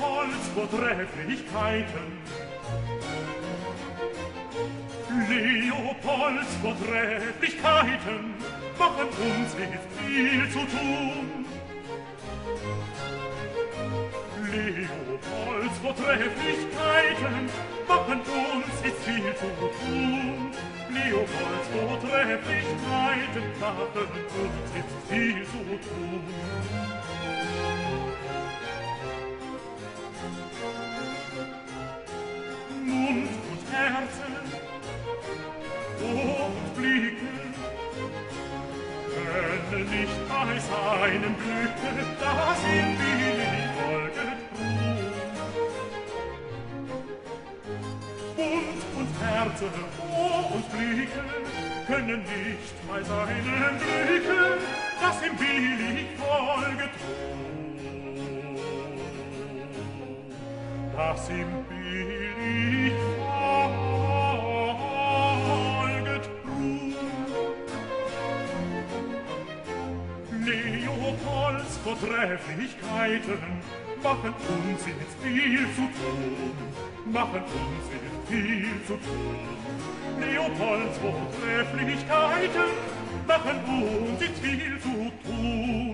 Holz Vortrefflichkeiten. Leopolds Vortrefflichkeiten machen uns nicht viel zu tun. Leopolds Vortrefflichkeiten machen uns nicht viel zu tun. Leopolds Vortrefflichkeiten machen uns nicht viel zu tun. seinem Glücke, das sind wir folget Wolken Bund und Härte, Ohr und Blicke, können nicht bei seinem Glücke, das im billig folget tun. Das im billig folget Vortrefflichkeiten machen uns jetzt viel zu tun, machen uns jetzt viel zu tun. Leopolds Vortrefflichkeiten machen uns jetzt viel zu tun.